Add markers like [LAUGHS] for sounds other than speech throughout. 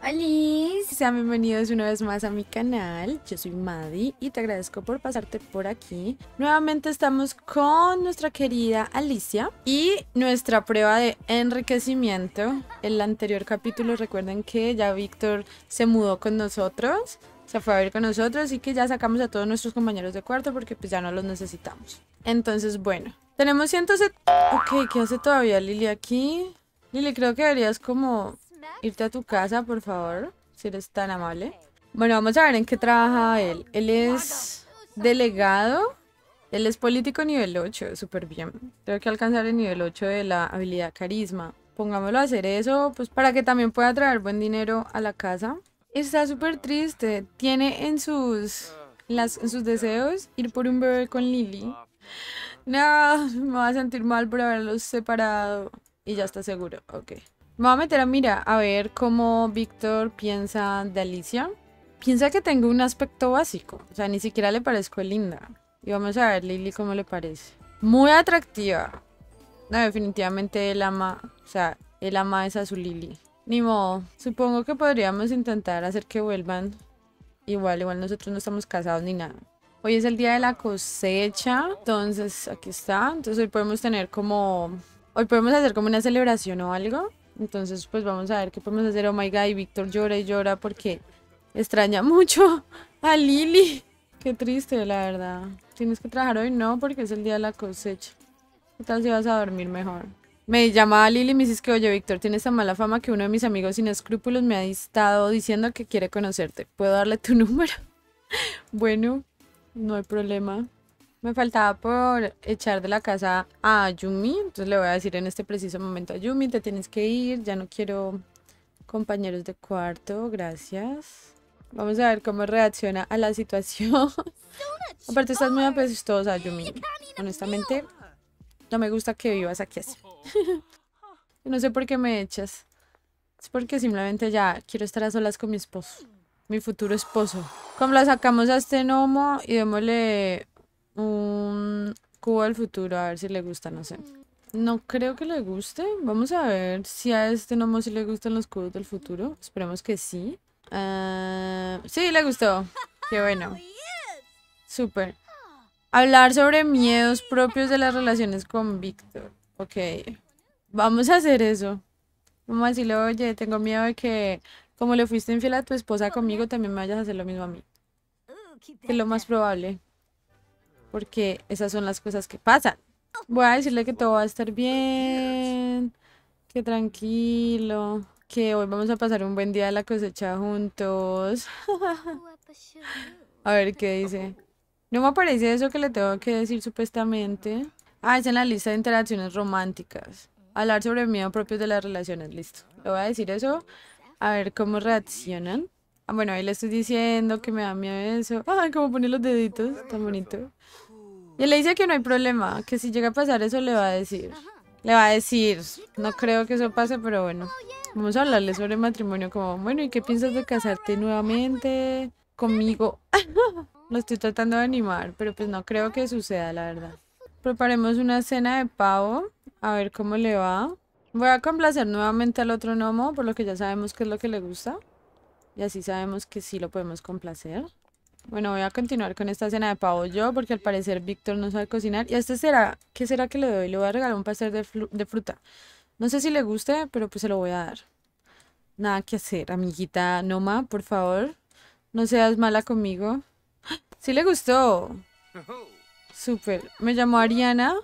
Alice, sean bienvenidos una vez más a mi canal. Yo soy Maddie y te agradezco por pasarte por aquí. Nuevamente estamos con nuestra querida Alicia y nuestra prueba de enriquecimiento. El anterior capítulo, recuerden que ya Víctor se mudó con nosotros, se fue a ver con nosotros y que ya sacamos a todos nuestros compañeros de cuarto porque pues ya no los necesitamos. Entonces, bueno, tenemos 170... Ok, ¿qué hace todavía Lili aquí? Lili, creo que deberías como irte a tu casa, por favor, si eres tan amable. Bueno, vamos a ver en qué trabaja él. Él es delegado. Él es político nivel 8, súper bien. Tengo que alcanzar el nivel 8 de la habilidad carisma. Pongámoslo a hacer eso, pues para que también pueda traer buen dinero a la casa. Está súper triste. Tiene en sus, las, en sus deseos ir por un bebé con Lily. No, me va a sentir mal por haberlos separado. Y ya está seguro, ok. Me voy a meter a mirar a ver cómo Víctor piensa de Alicia. Piensa que tengo un aspecto básico. O sea, ni siquiera le parezco linda. Y vamos a ver Lily cómo le parece. Muy atractiva. No, definitivamente él ama. O sea, él ama esa su Lily. Ni modo. Supongo que podríamos intentar hacer que vuelvan. Igual, igual nosotros no estamos casados ni nada. Hoy es el día de la cosecha. Entonces, aquí está. Entonces hoy podemos tener como... Hoy podemos hacer como una celebración o algo. Entonces, pues vamos a ver qué podemos hacer. Oh my god, y Víctor llora y llora porque extraña mucho a Lili. Qué triste, la verdad. Tienes que trabajar hoy, no, porque es el día de la cosecha. ¿Qué tal si vas a dormir mejor? Me llamaba Lili y me dices que, oye, Víctor, tienes tan mala fama que uno de mis amigos sin escrúpulos me ha estado diciendo que quiere conocerte. ¿Puedo darle tu [LAUGHS] número? bueno, no hay problema. Me faltaba por echar de la casa a Yumi. Entonces le voy a decir en este preciso momento a Yumi, te tienes que ir. Ya no quiero compañeros de cuarto. Gracias. Vamos a ver cómo reacciona a la situación. [LAUGHS] Aparte estás muy apestosa, Yumi. Honestamente, no me gusta que vivas aquí así. [LAUGHS] no sé por qué me echas. Es porque simplemente ya quiero estar a solas con mi esposo. Mi futuro esposo. Como la sacamos a este gnomo y démosle un cubo del futuro, a ver si le gusta, no sé. No creo que le guste. Vamos a ver si a este no si le gustan los cubos del futuro. Esperemos que sí. Uh, sí, le gustó. Qué bueno. Súper. Hablar sobre miedos propios de las relaciones con Víctor. Ok. Vamos a hacer eso. Vamos a decirle, oye, tengo miedo de que como le fuiste infiel a tu esposa conmigo, también me vayas a hacer lo mismo a mí. Que es lo más probable porque esas son las cosas que pasan. Voy a decirle que todo va a estar bien, que tranquilo, que hoy vamos a pasar un buen día de la cosecha juntos. [LAUGHS] a ver qué dice. No me aparece eso que le tengo que decir supuestamente. Ah, es en la lista de interacciones románticas. Hablar sobre miedo propio de las relaciones, listo. Le voy a decir eso, a ver cómo reaccionan. Ah, bueno, ahí le estoy diciendo que me da miedo eso. [LAUGHS] Ay, cómo pone los deditos, tan bonito. Y le dice que no hay problema, que si llega a pasar eso le va a decir. Le va a decir, no creo que eso pase, pero bueno. Vamos a hablarle sobre matrimonio como, bueno, ¿y qué piensas de casarte nuevamente conmigo? [LAUGHS] Lo estoy tratando de animar, pero pues no creo que suceda, la verdad. Preparemos una cena de pavo, a ver cómo le va. Voy a complacer nuevamente al otro gnomo, por lo que ya sabemos qué es lo que le gusta. Y así sabemos que sí lo podemos complacer. Bueno, voy a continuar con esta cena de pavo yo, porque al parecer Víctor no sabe cocinar. Y este será, ¿qué será que le doy? Le voy a regalar un pastel de, fruta. No sé si le guste, pero pues se lo voy a dar. Nada que hacer, amiguita Noma, por favor. No seas mala conmigo. Sí le gustó. Súper. Me llamó Ariana.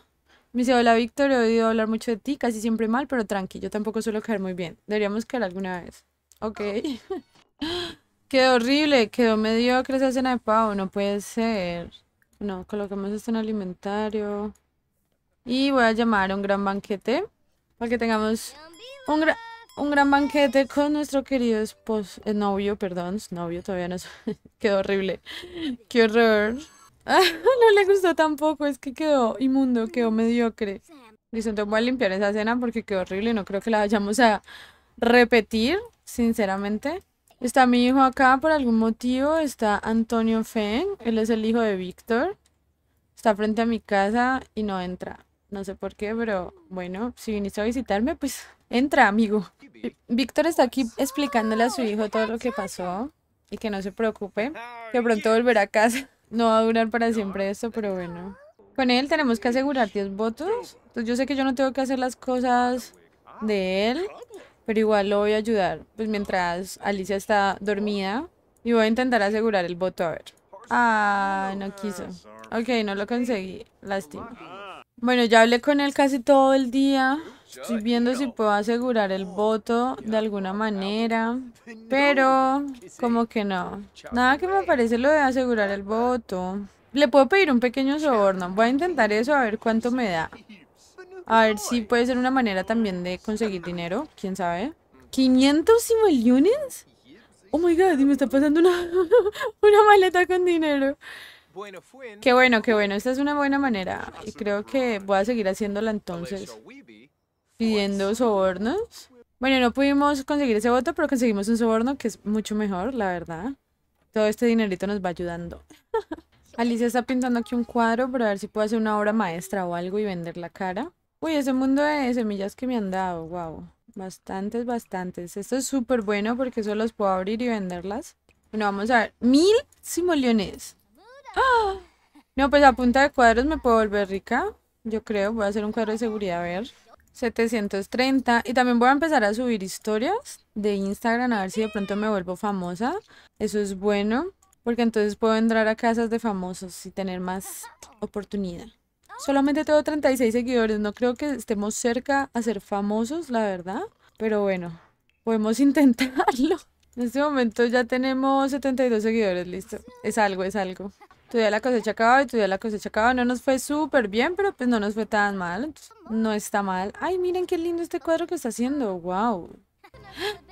Me dice, hola Víctor, he oído hablar mucho de ti, casi siempre mal, pero tranqui, yo tampoco suelo caer muy bien. Deberíamos caer alguna vez. Ok. [LAUGHS] Quedó horrible, quedó mediocre esa cena de pavo, no puede ser. No, colocamos esto en alimentario. Y voy a llamar a un gran banquete. Para que tengamos un, un gran banquete con nuestro querido esposo. Eh, novio, perdón. Novio todavía no es. [LAUGHS] quedó horrible. Qué horror. [LAUGHS] no le gustó tampoco. Es que quedó inmundo, quedó mediocre. Listo, entonces voy a limpiar esa cena porque quedó horrible. No creo que la vayamos a repetir, sinceramente. Está mi hijo acá por algún motivo. Está Antonio Feng. Él es el hijo de Víctor. Está frente a mi casa y no entra. No sé por qué, pero bueno, si viniste a visitarme, pues entra, amigo. Víctor está aquí explicándole a su hijo todo lo que pasó y que no se preocupe, que pronto volverá a casa. No va a durar para siempre esto, pero bueno. Con él tenemos que asegurar 10 votos. Entonces yo sé que yo no tengo que hacer las cosas de él, pero igual lo voy a ayudar. Pues mientras Alicia está dormida y voy a intentar asegurar el voto. A ver. Ah, no quiso. Ok, no lo conseguí. Lástima. Bueno, ya hablé con él casi todo el día. Estoy viendo si puedo asegurar el voto de alguna manera. Pero, como que no. Nada que me parece lo de asegurar el voto. Le puedo pedir un pequeño soborno. Voy a intentar eso a ver cuánto me da. A ver si puede ser una manera también de conseguir dinero. ¿Quién sabe? ¿500 millones? Oh my god, y me está pasando una, [LAUGHS] una maleta con dinero. Qué bueno, qué bueno. Esta es una buena manera. Y creo que voy a seguir haciéndola entonces. Pidiendo sobornos. Bueno, no pudimos conseguir ese voto, pero conseguimos un soborno que es mucho mejor, la verdad. Todo este dinerito nos va ayudando. [LAUGHS] Alicia está pintando aquí un cuadro para ver si puedo hacer una obra maestra o algo y vender la cara. Uy, ese mundo de semillas que me han dado, wow. Bastantes, bastantes. Esto es súper bueno porque solo los puedo abrir y venderlas. Bueno, vamos a ver. Mil simoleones. ¡Ah! No, pues a punta de cuadros me puedo volver rica. Yo creo. Voy a hacer un cuadro de seguridad, a ver. 730. Y también voy a empezar a subir historias de Instagram a ver si de pronto me vuelvo famosa. Eso es bueno. Porque entonces puedo entrar a casas de famosos y tener más oportunidad. Solamente tengo 36 seguidores. No creo que estemos cerca a ser famosos, la verdad. Pero bueno, podemos [LAUGHS] intentarlo. En este momento ya tenemos 72 seguidores, listo. Es algo, es algo. Todavía la cosecha acaba y todavía la cosecha acaba. No nos fue súper bien, pero pues no nos fue tan mal. no está mal. Ay, miren qué lindo este cuadro que está haciendo. Wow.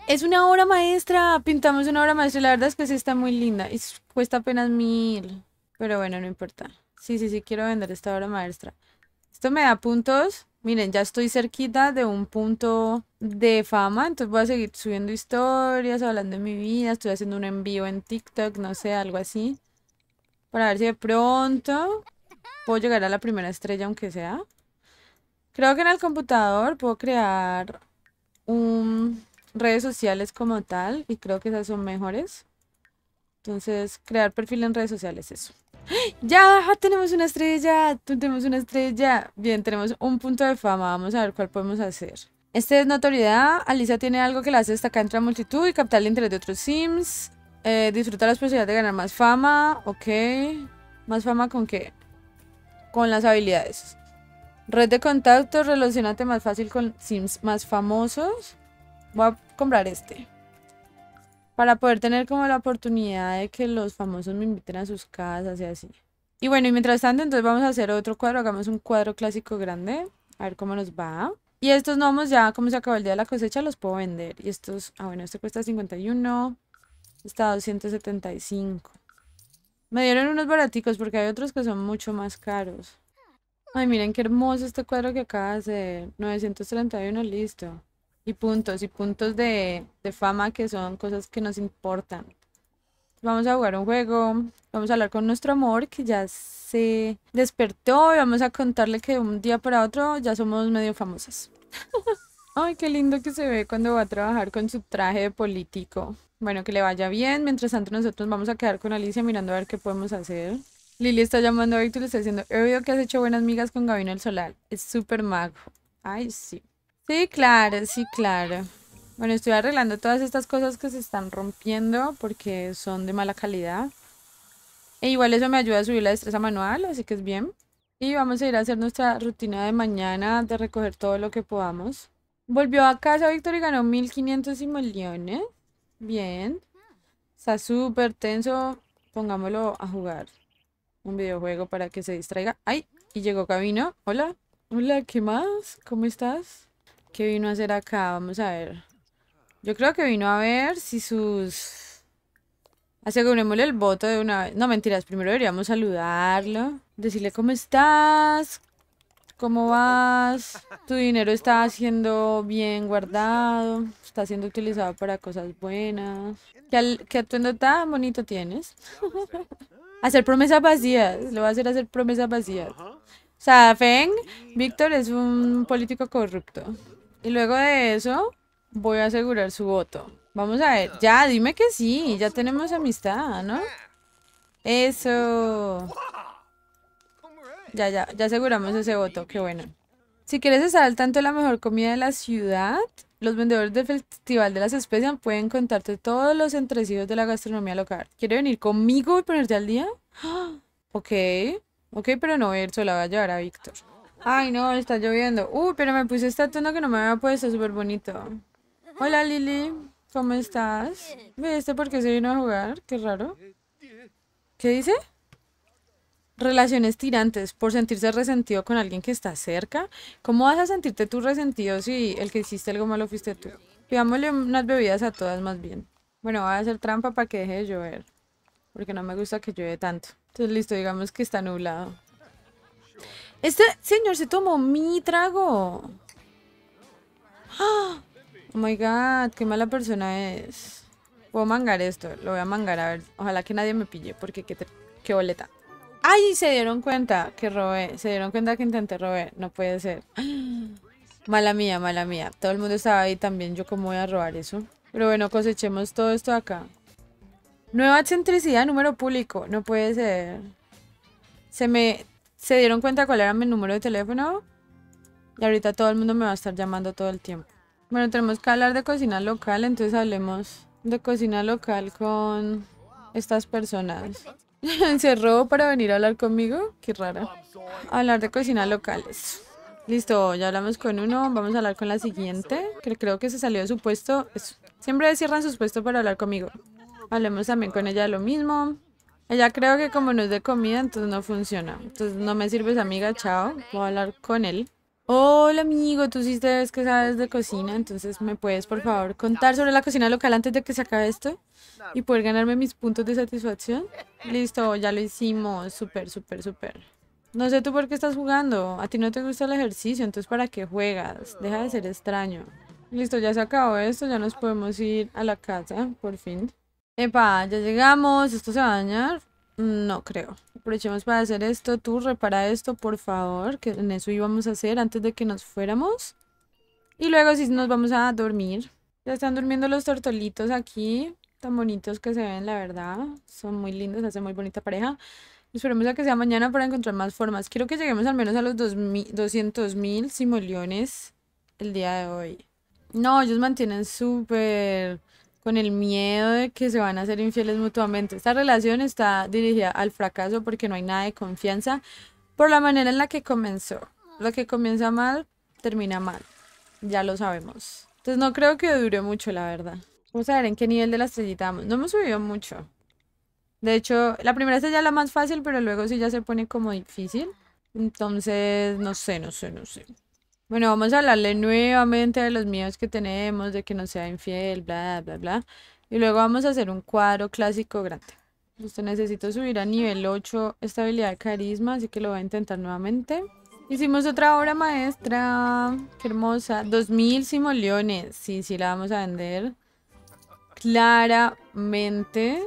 Es una obra maestra. Pintamos una obra maestra. La verdad es que sí está muy linda. Y cuesta apenas mil. Pero bueno, no importa. Sí, sí, sí, quiero vender esta obra maestra. Esto me da puntos. Miren, ya estoy cerquita de un punto de fama, entonces voy a seguir subiendo historias, hablando de mi vida, estoy haciendo un envío en TikTok, no sé, algo así. Para ver si de pronto puedo llegar a la primera estrella, aunque sea. Creo que en el computador puedo crear un, redes sociales como tal, y creo que esas son mejores. Entonces, crear perfil en redes sociales, eso. Ya, tenemos una estrella, tenemos una estrella. Bien, tenemos un punto de fama. Vamos a ver cuál podemos hacer. Este es notoriedad. Alicia tiene algo que la hace destacar entre la multitud y captar el interés de otros sims. Eh, disfruta las posibilidades de ganar más fama. Ok. ¿Más fama con qué? Con las habilidades. Red de contactos. Relacionate más fácil con sims más famosos. Voy a comprar este para poder tener como la oportunidad de que los famosos me inviten a sus casas y así. Y bueno, y mientras tanto, entonces vamos a hacer otro cuadro, hagamos un cuadro clásico grande, a ver cómo nos va. Y estos gnomos ya, como se acabó el día de la cosecha, los puedo vender. Y estos, ah bueno, este cuesta 51, está 275. Me dieron unos baraticos porque hay otros que son mucho más caros. Ay, miren qué hermoso este cuadro que acaba de hacer. 931, listo y puntos, y puntos de, fama que son cosas que nos importan. Vamos a jugar un juego, vamos a hablar con nuestro amor que ya se despertó y vamos a contarle que un día para otro ya somos medio famosas. [LAUGHS] Ay, qué lindo que se ve cuando va a trabajar con su traje de político. Bueno, que le vaya bien. Mientras tanto, nosotros vamos a quedar con Alicia mirando a ver qué podemos hacer. Lili está llamando a Víctor y le está diciendo, he oído que has hecho buenas migas con Gabino el Solar. Es súper mago. Ay, sí. Sí, claro, sí, claro. Bueno, estoy arreglando todas estas cosas que se están rompiendo porque son de mala calidad. E igual eso me ayuda a subir la destreza manual, así que es bien. Y vamos a ir a hacer nuestra rutina de mañana de recoger todo lo que podamos. Volvió a casa Víctor y ganó 1500 millones. Bien. Está súper tenso. Pongámoslo a jugar un videojuego para que se distraiga. ¡Ay! Y llegó Cabino. Hola. Hola, ¿qué más? ¿Cómo estás? ¿Qué vino a hacer acá? Vamos a ver. Yo creo que vino a ver si sus... Asegurémosle el voto de una vez. No, mentiras. Primero deberíamos saludarlo. Decirle cómo estás. ¿Cómo vas? Tu dinero está siendo bien guardado. Está siendo utilizado para cosas buenas. ¿Qué, qué atuendo tan bonito tienes? [LAUGHS] hacer promesas vacías. Lo va a hacer hacer promesas vacías. O sea, Feng, Víctor es un político corrupto. Y luego de eso, voy a asegurar su voto. Vamos a ver. Ya, dime que sí. Ya tenemos amistad, ¿no? Eso. Ya, ya, ya aseguramos ese voto. Qué bueno. Si quieres estar al tanto de la mejor comida de la ciudad, los vendedores del Festival de las Especias pueden contarte todos los entresijos de la gastronomía local. ¿Quiere venir conmigo y ponerte al día? [GASPS] Ok, ok, pero no voy a ir sola, voy a llevar a Víctor. Ay, no, está lloviendo. Uy, pero me puse este atuendo que no me había puesto, súper bonito. Hola, Lili. ¿Cómo estás? ¿Viste por qué se vino a jugar? Qué raro. ¿Qué dice? Relaciones tirantes por sentirse resentido con alguien que está cerca. ¿Cómo vas a sentirte tú resentido si el que hiciste algo malo fuiste tú? Pidámosle unas bebidas a todas más bien. Bueno, voy a hacer trampa para que deje de llover. Porque no me gusta que llueve tanto. Entonces, listo, digamos que está nublado. Este señor se tomó mi trago. ¡Ah! Oh my god, qué mala persona es. Puedo mangar esto, lo voy a mangar a ver. Ojalá que nadie me pille, porque qué, qué boleta. ¡Ay! Se dieron cuenta que robé. Se dieron cuenta que intenté robar. No puede ser. [GASPS] Mala mía, mala mía. Todo el mundo estaba ahí también. Yo cómo voy a robar eso. Pero bueno, cosechemos todo esto acá. Nueva excentricidad, número público. No puede ser. Se me... ¿Se dieron cuenta cuál era mi número de teléfono? Y ahorita todo el mundo me va a estar llamando todo el tiempo. Bueno, tenemos que hablar de cocina local, entonces hablemos de cocina local con estas personas. [LAUGHS] ¿Se robó para venir a hablar conmigo? Qué rara. Hablar de cocina locales. Listo, ya hablamos con uno, vamos a hablar con la siguiente, creo que se salió de su puesto. Siempre cierran sus puestos para hablar conmigo. Hablemos también con ella de lo mismo. Ella creo que como no es de comida, entonces no funciona. Entonces no me sirves amiga, chao. Voy a hablar con él. Hola amigo, tú sí ves que sabes de cocina, entonces me puedes por favor contar sobre la cocina local antes de que se acabe esto y poder ganarme mis puntos de satisfacción. Listo, ya lo hicimos, súper, súper, súper. No sé tú por qué estás jugando, a ti no te gusta el ejercicio, entonces ¿para qué juegas? Deja de ser extraño. Listo, ya se acabó esto, ya nos podemos ir a la casa, por fin. Epa, ya llegamos, ¿esto se va a dañar? No creo. Aprovechemos para hacer esto. Tú repara esto, por favor, que en eso íbamos a hacer antes de que nos fuéramos. Y luego sí nos vamos a dormir. Ya están durmiendo los tortolitos aquí. Tan bonitos que se ven, la verdad. Son muy lindos, hace muy bonita pareja. Esperemos a que sea mañana para encontrar más formas. Quiero que lleguemos al menos a los 200 mil simoleones el día de hoy. No, ellos mantienen súper con el miedo de que se van a ser infieles mutuamente. Esta relación está dirigida al fracaso porque no hay nada de confianza por la manera en la que comenzó. Lo que comienza mal, termina mal. Ya lo sabemos. Entonces no creo que dure mucho, la verdad. Vamos a ver en qué nivel de la estrellita vamos. No hemos subido mucho. De hecho, la primera estrella es la más fácil, pero luego sí ya se pone como difícil. Entonces, no sé, no sé, no sé. Bueno, vamos a hablarle nuevamente de los miedos que tenemos, de que no sea infiel, bla, bla, bla. Y luego vamos a hacer un cuadro clásico grande. Usted necesito subir a nivel 8 estabilidad de carisma, así que lo voy a intentar nuevamente. Hicimos otra obra maestra. Qué hermosa. 2000 simoleones. Sí, sí, la vamos a vender. Claramente.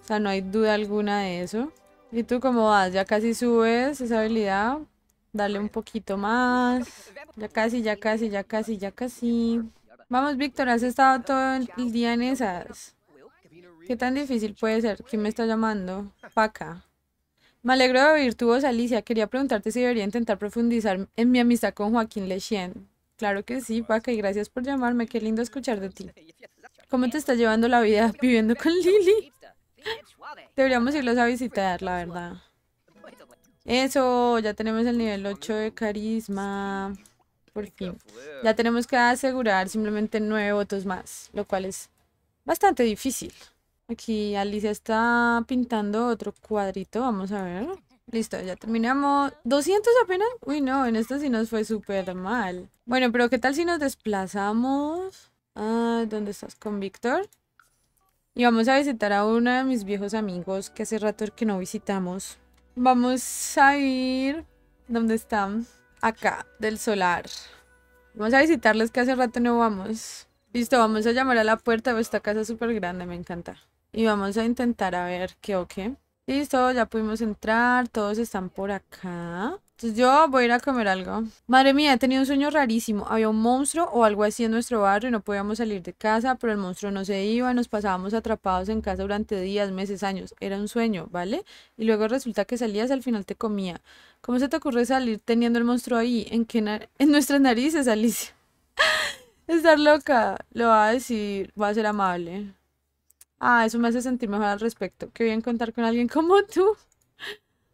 O sea, no hay duda alguna de eso. ¿Y tú cómo vas? ¿Ya casi subes esa habilidad? Dale un poquito más. Ya casi, ya casi, ya casi, ya casi. Vamos, Víctor, has estado todo el día en esas. ¿Qué tan difícil puede ser? ¿Quién me está llamando? Paca. Me alegro de oír tu voz, Alicia. Quería preguntarte si debería intentar profundizar en mi amistad con Joaquín Lechien. Claro que sí, Paca, y gracias por llamarme. Qué lindo escuchar de ti. ¿Cómo te está llevando la vida [LAUGHS] viviendo con Lili? Deberíamos irlos a visitar, la verdad. Eso, ya tenemos el nivel 8 de carisma. Por fin. Ya tenemos que asegurar simplemente 9 votos más, lo cual es bastante difícil. Aquí Alicia está pintando otro cuadrito, vamos a ver. Listo, ya terminamos. ¿200 apenas? Uy, no, en esto sí nos fue súper mal. Bueno, pero ¿qué tal si nos desplazamos? Ah, ¿dónde estás? Con Víctor. Y vamos a visitar a uno de mis viejos amigos que hace rato que no visitamos. Vamos a ir... ¿Dónde están? Acá, del solar. Vamos a visitarles que hace rato no vamos. Listo, vamos a llamar a la puerta. Esta casa es súper grande, me encanta. Y vamos a intentar a ver qué o qué. Listo, ya pudimos entrar, todos están por acá. Entonces yo voy a ir a comer algo. Madre mía, he tenido un sueño rarísimo. Había un monstruo o algo así en nuestro barrio y no podíamos salir de casa, pero el monstruo no se iba, nos pasábamos atrapados en casa durante días, meses, años. Era un sueño, ¿vale? Y luego resulta que salías, al final te comía. ¿Cómo se te ocurre salir teniendo el monstruo ahí? ¿En qué En nuestras narices, Alicia. [LAUGHS] Estar loca. Lo va a decir, va a ser amable. Ah, eso me hace sentir mejor al respecto. Qué bien contar con alguien como [LAUGHS] tú.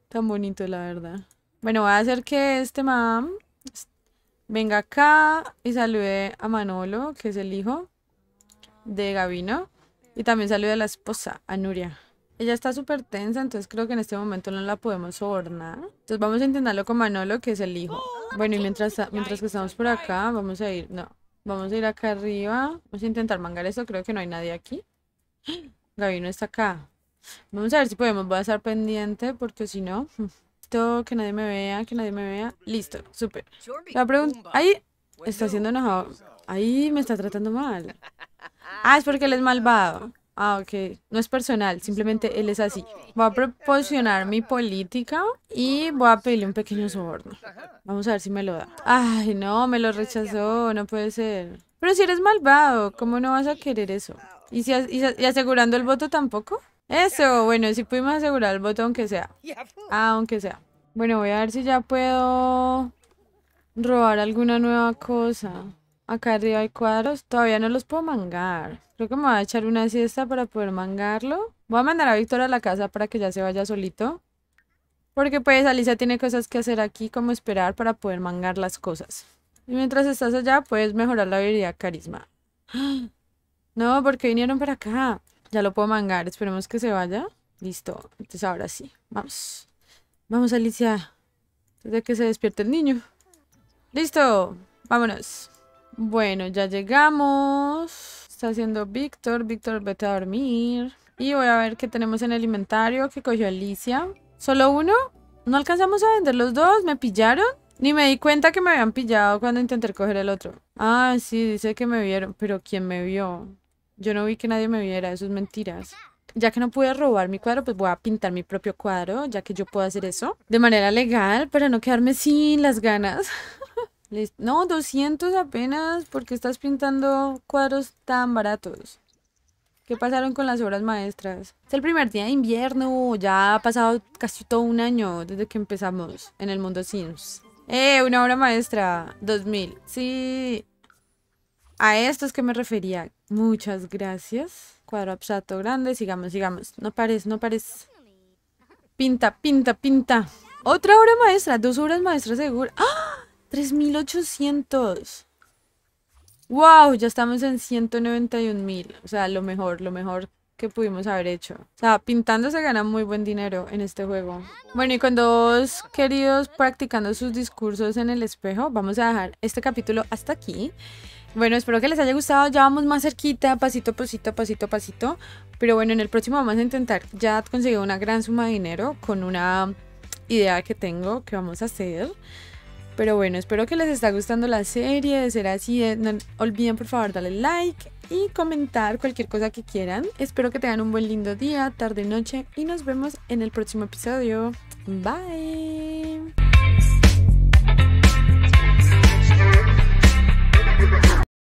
Tan bonito, la verdad. Bueno, voy a hacer que este mam venga acá y salude a Manolo, que es el hijo de Gavino. Y también salude a la esposa, a Nuria. Ella está súper tensa, entonces creo que en este momento no la podemos sobornar. Entonces vamos a intentarlo con Manolo, que es el hijo. Bueno, y mientras, mientras que estamos por acá, vamos a ir... No, vamos a ir acá arriba. Vamos a intentar mangar esto, creo que no hay nadie aquí. Gavino está acá. Vamos a ver si podemos, voy a estar pendiente, porque si no... [LAUGHS] que nadie me vea, que nadie me vea. Listo, súper. La pregunta... Ahí está haciendo enojado. Ahí me está tratando mal. Ah, es porque él es malvado. Ah, ok. No es personal, simplemente él es así. Voy a proporcionar mi política y voy a pedirle un pequeño soborno. Vamos a ver si me lo da. Ay, no, me lo rechazó, no puede ser. Pero si eres malvado, ¿cómo no vas a querer eso? ¿Y, si, y asegurando el voto tampoco? Eso, bueno, si pudimos asegurar el voto aunque sea. Ah, aunque sea. Bueno, voy a ver si ya puedo robar alguna nueva cosa. Acá arriba hay cuadros. Todavía no los puedo mangar. Creo que me voy a echar una siesta para poder mangarlo. Voy a mandar a Víctor a la casa para que ya se vaya solito. Porque pues Alicia tiene cosas que hacer aquí como esperar para poder mangar las cosas. Y mientras estás allá puedes mejorar la habilidad carisma. No, porque vinieron para acá. Ya lo puedo mangar. Esperemos que se vaya. Listo. Entonces ahora sí. Vamos. Vamos, Alicia. Desde que se despierte el niño. Listo. Vámonos. Bueno, ya llegamos. Está haciendo Víctor. Víctor, vete a dormir. Y voy a ver qué tenemos en el inventario que cogió Alicia. ¿Solo uno? ¿No alcanzamos a vender los dos? ¿Me pillaron? Ni me di cuenta que me habían pillado cuando intenté coger el otro. Ah, sí, dice que me vieron. Pero ¿quién me vio? Yo no vi que nadie me viera, eso es mentiras. Ya que no pude robar mi cuadro, pues voy a pintar mi propio cuadro, ya que yo puedo hacer eso de manera legal para no quedarme sin las ganas. [LAUGHS] no, 200 apenas, porque estás pintando cuadros tan baratos. ¿Qué pasaron con las obras maestras? Es el primer día de invierno, ya ha pasado casi todo un año desde que empezamos en el mundo Sims. ¡Eh! Una obra maestra, 2000. Sí, a esto es que me refería. Muchas gracias. Cuadro abstracto grande. Sigamos, sigamos. No pares, no pares. Pinta, pinta, pinta. Otra obra maestra. Dos obras maestras seguro. ¡Ah! 3800. ¡Wow! Ya estamos en 191.000. O sea, lo mejor, lo mejor que pudimos haber hecho. O sea, pintando se gana muy buen dinero en este juego. Bueno, y con dos queridos practicando sus discursos en el espejo, vamos a dejar este capítulo hasta aquí. Bueno, espero que les haya gustado. Ya vamos más cerquita, pasito, pasito, pasito, pasito. Pero bueno, en el próximo vamos a intentar ya conseguir una gran suma de dinero con una idea que tengo que vamos a hacer. Pero bueno, espero que les esté gustando la serie. De ser así, no olviden por favor darle like y comentar cualquier cosa que quieran. Espero que tengan un buen lindo día, tarde, noche y nos vemos en el próximo episodio. Bye.